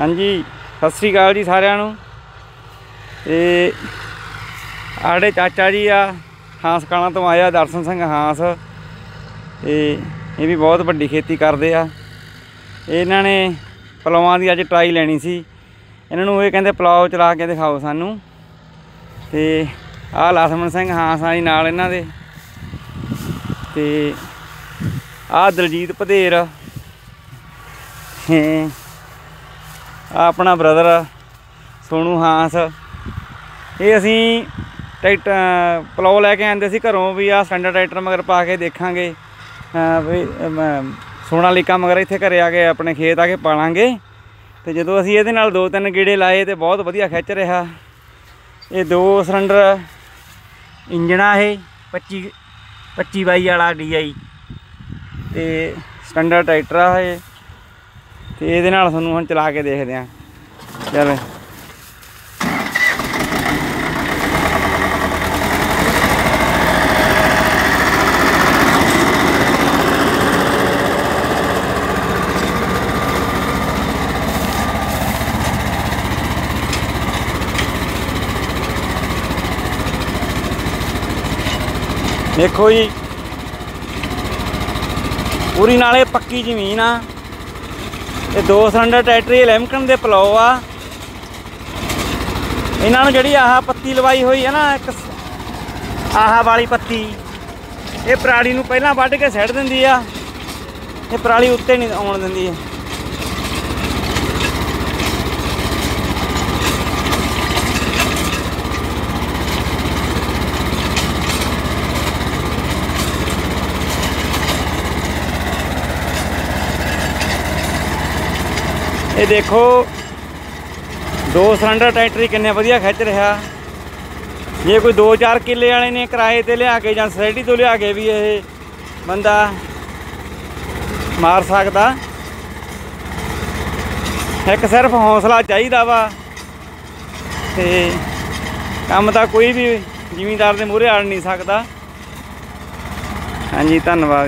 ਹਾਂਜੀ, ਸਤਿ ਸ੍ਰੀ ਅਕਾਲ ਜੀ ਸਾਰਿਆਂ ਨੂੰ। ਤੇ ਆੜੇ ਚਾਚਾ ਜੀ ਆ, ਹਾਂਸ ਕਾਣਾ ਤੋਂ ਆਇਆ ਦਰਸ਼ਨ ਸਿੰਘ ਹਾਂਸ। ਤੇ ਇਹ ਵੀ ਬਹੁਤ ਵੱਡੀ ਖੇਤੀ ਕਰਦੇ ਆ। ਇਹਨਾਂ ਨੇ ਪਲਾਵਾਂ ਦੀ ਅੱਜ ਟਰਾਈ ਲੈਣੀ ਸੀ। ਇਹਨਾਂ ਨੂੰ ਇਹ ਕਹਿੰਦੇ, ਪਲਾਓ ਚਲਾ ਕੇ ਦਿਖਾਓ ਸਾਨੂੰ। ਤੇ ਆਹ ਲਸਮਣ ਸਿੰਘ ਹਾਂਸ ਆ ਜੀ ਨਾਲ ਇਹਨਾਂ ਦੇ। ਤੇ ਆਹ ਦਲਜੀਤ ਭਦੇਰ। ਹੈ। ਆਪਣਾ ਬ੍ਰਦਰ ਸੋਨੂ ਹਾਂਸ। ਇਹ ਅਸੀਂ ਟਰੈਕਟਰ ਪਲਾਓ ਲੈ ਕੇ ਆਂਦੇ ਸੀ ਘਰੋਂ ਵੀ ਆ ਸਟੈਂਡਰਡ ਟਰੈਕਟਰ ਮਗਰ ਪਾ ਕੇ ਦੇਖਾਂਗੇ। ਵੀ ਸੋਨਾ ਲੀਕਾ ਮਗਰ ਇੱਥੇ ਘਰੇ ਆ ਕੇ ਆਪਣੇ ਖੇਤ ਆ ਕੇ ਪਾਲਾਂਗੇ। ਤੇ ਜਦੋਂ ਅਸੀਂ ਇਹਦੇ ਨਾਲ ਦੋ ਤਿੰਨ ਗੇੜੇ ਲਾਏ ਤੇ ਬਹੁਤ ਵਧੀਆ ਖਿੱਚ ਰਿਹਾ। ਇਹ ਦੋ ਸਿਲੰਡਰ, ਇੰਜਣ ਆ ਇਹ 25 25 ਬਾਈ ਵਾਲਾ ਡੀਆਈ ਤੇ ਸਟੈਂਡਰਡ ਟਰੈਕਟਰ ਆ ਇਹ। ਤੇ ਇਹਦੇ ਨਾਲ ਤੁਹਾਨੂੰ ਹੁਣ ਚਲਾ ਕੇ ਦੇਖਦੇ ਆਂ ਚਲ। ਦੇਖੋ ਜੀ। ਪੂਰੀ ਨਾਲੇ ਪੱਕੀ ਜ਼ਮੀਨ ਆ। ਇਹ ਦੋ ਸਿਲੰਡਰ ਟਰੈਕਟਰ ਲੈਮਕਨ ਦੇ ਪਲਾਓ ਆ। ਇਹਨਾਂ ਨੂੰ ਜਿਹੜੀ ਆਹ ਪੱਤੀ ਲਵਾਈ ਹੋਈ ਹੈ ਨਾ, ਇੱਕ ਸ- ਆਹ ਵਾਲੀ ਪੱਤੀ, ਇਹ ਪਰਾਲੀ ਨੂੰ ਪਹਿਲਾਂ ਵੱਢ ਕੇ ਸੱਟ ਦਿੰਦੀ ਆ। ਇਹ ਪਰਾਲੀ ਉੱਤੇ ਨਹੀਂ ਆਉਣ ਦਿੰਦੀ। ਹੈ ਇਹ ਦੇਖੋ, ਦੋ ਸਿਲੰਡਰ ਟਰੈਕਟਰੀ ਕਿੰਨੇ ਵਧੀਆ ਖਿੱਚ ਰਿਹਾ। ਜੇ ਕੋਈ 2-4 ਕਿੱਲੇ ਵਾਲੇ ਨੇ ਕਿਰਾਏ ਤੇ ਲਿਆ ਕੇ ਜਾਂ ਸੋਸਾਇਟੀ ਤੋਂ ਲਿਆ ਕੇ ਵੀ ਇਹ ਬੰਦਾ ਮਾਰ ਸਕਦਾ। ਇੱਕ ਸਿਰਫ ਹੌਸਲਾ ਚਾਹੀਦਾ ਵਾ ਤੇ ਕੰਮ ਤਾਂ ਕੋਈ ਵੀ ਜ਼ਿਮੀਂਦਾਰ ਦੇ ਮੂਹਰੇ ਆੜ ਨਹੀਂ ਸਕਦਾ। ਹਾਂਜੀ, ਧੰਨਵਾਦ।